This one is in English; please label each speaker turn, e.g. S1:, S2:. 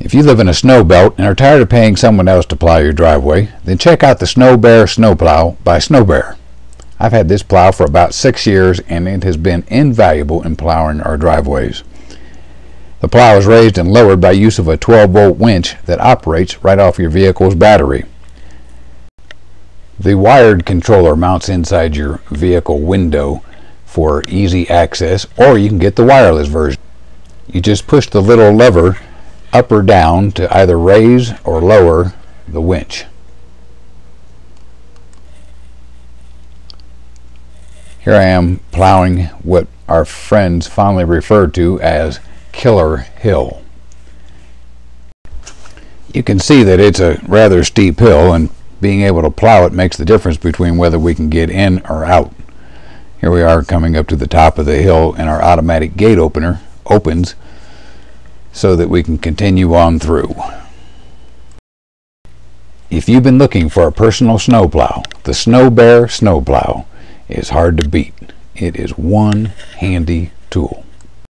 S1: If you live in a snow belt and are tired of paying someone else to plow your driveway, then check out the Snow Bear Snowplow by Snow Bear. I've had this plow for about six years and it has been invaluable in plowing our driveways. The plow is raised and lowered by use of a 12 volt winch that operates right off your vehicle's battery. The wired controller mounts inside your vehicle window for easy access or you can get the wireless version. You just push the little lever up or down to either raise or lower the winch. Here I am plowing what our friends fondly refer to as Killer Hill. You can see that it's a rather steep hill and being able to plow it makes the difference between whether we can get in or out. Here we are coming up to the top of the hill and our automatic gate opener opens so that we can continue on through. If you've been looking for a personal snowplow, the Snow Bear Snowplow is hard to beat. It is one handy tool.